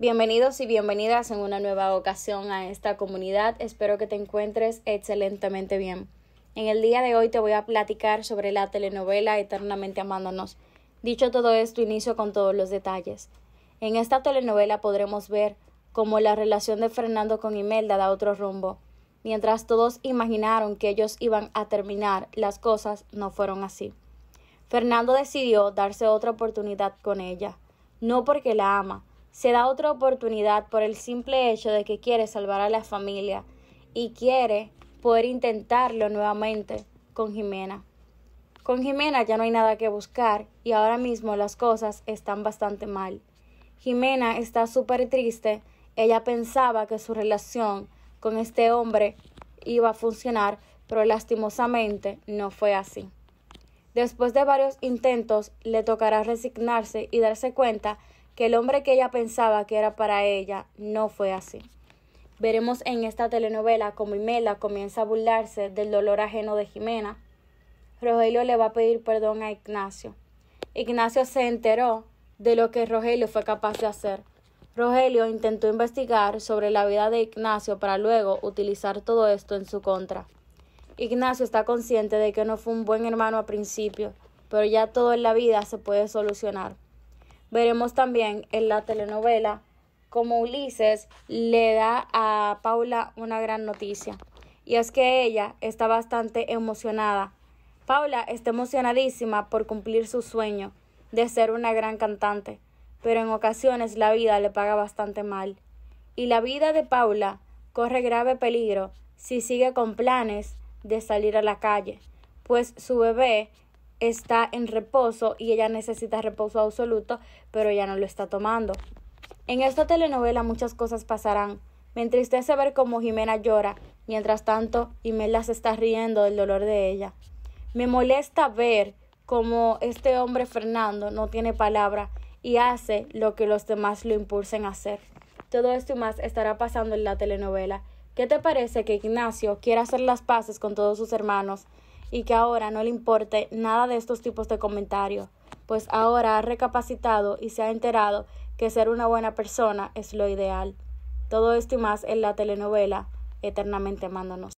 Bienvenidos y bienvenidas en una nueva ocasión a esta comunidad. Espero que te encuentres excelentemente bien. En el día de hoy te voy a platicar sobre la telenovela Eternamente Amándonos. Dicho todo esto, inicio con todos los detalles. En esta telenovela podremos ver cómo la relación de Fernando con Imelda da otro rumbo. Mientras todos imaginaron que ellos iban a terminar, las cosas no fueron así. Fernando decidió darse otra oportunidad con ella, no porque la ama, se da otra oportunidad por el simple hecho de que quiere salvar a la familia y quiere poder intentarlo nuevamente con Jimena. Con Jimena ya no hay nada que buscar y ahora mismo las cosas están bastante mal. Jimena está súper triste, ella pensaba que su relación con este hombre iba a funcionar, pero lastimosamente no fue así. Después de varios intentos, le tocará resignarse y darse cuenta que el hombre que ella pensaba que era para ella no fue así. Veremos en esta telenovela cómo Imela comienza a burlarse del dolor ajeno de Jimena. Rogelio le va a pedir perdón a Ignacio. Ignacio se enteró de lo que Rogelio fue capaz de hacer. Rogelio intentó investigar sobre la vida de Ignacio para luego utilizar todo esto en su contra. Ignacio está consciente de que no fue un buen hermano al principio, pero ya todo en la vida se puede solucionar. Veremos también en la telenovela cómo Ulises le da a Paula una gran noticia. Y es que ella está bastante emocionada. Paula está emocionadísima por cumplir su sueño de ser una gran cantante, pero en ocasiones la vida le paga bastante mal. Y la vida de Paula corre grave peligro si sigue con planes de salir a la calle, pues su bebé está en reposo y ella necesita reposo absoluto, pero ella no lo está tomando. En esta telenovela muchas cosas pasarán. Me entristece ver cómo Jimena llora, mientras tanto Imelda se está riendo del dolor de ella. Me molesta ver cómo este hombre Fernando no tiene palabra y hace lo que los demás lo impulsen a hacer. Todo esto más estará pasando en la telenovela. ¿Qué te parece que Ignacio quiera hacer las paces con todos sus hermanos y que ahora no le importe nada de estos tipos de comentarios, pues ahora ha recapacitado y se ha enterado que ser una buena persona es lo ideal. Todo esto y más en la telenovela Eternamente Amándonos.